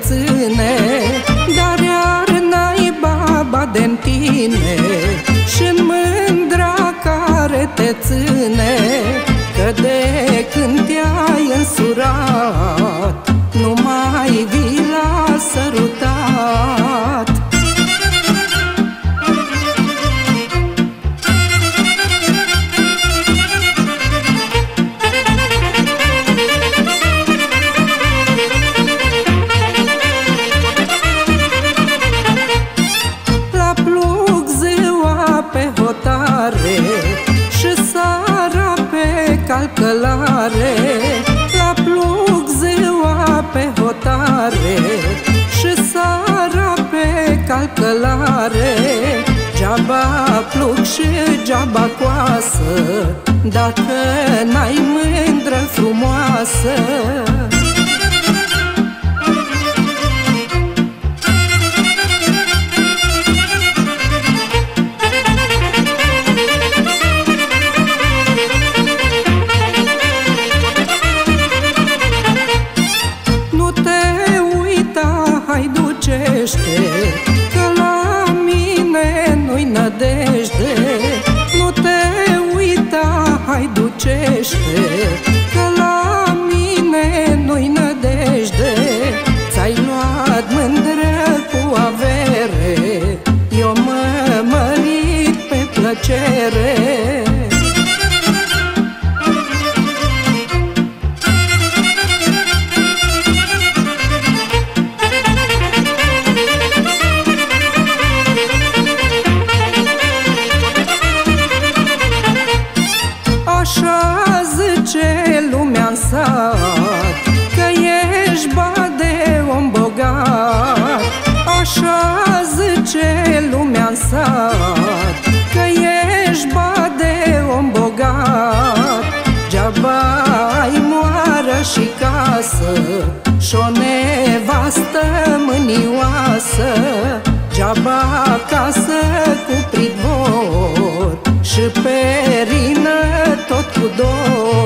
ține Dar iar n-ai baba de tine. Și în mândra care te ține Că de când te-ai însurat pe calcălare Geaba plug și geaba coasă Dacă n-ai mândră frumoasă. Nu te uita, hai ducește ducește Că la mine nu-i nădejde. Ți-ai luat mândră cu avere Eu mă mărit pe plăcere și casă Și-o nevastă mânioasă Geaba casă cu pridvor Și perină tot cu dor